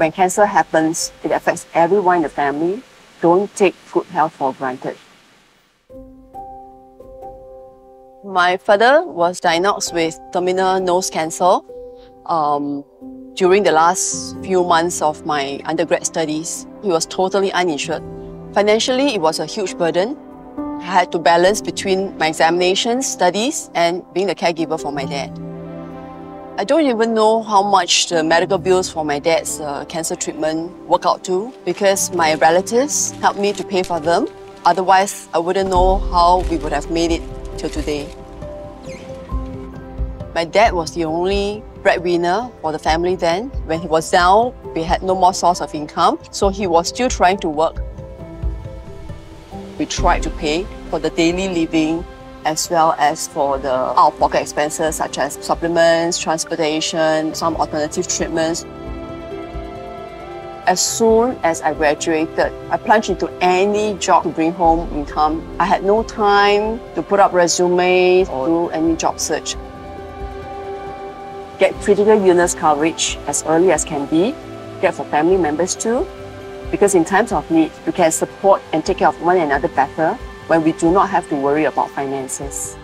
When cancer happens, it affects everyone in the family. Don't take good health for granted. My father was diagnosed with terminal nose cancer um, during the last few months of my undergrad studies. He was totally uninsured. Financially, it was a huge burden. I had to balance between my examinations, studies, and being the caregiver for my dad. I don't even know how much the medical bills for my dad's uh, cancer treatment work out to because my relatives helped me to pay for them. Otherwise, I wouldn't know how we would have made it till today. My dad was the only breadwinner for the family then. When he was down, we had no more source of income, so he was still trying to work. We tried to pay for the daily living as well as for the out-of-pocket expenses such as supplements, transportation, some alternative treatments. As soon as I graduated, I plunged into any job to bring home income. I had no time to put up resumes or do any job search. Get critical illness coverage as early as can be. Get for family members too. Because in times of need, we can support and take care of one another better when we do not have to worry about finances.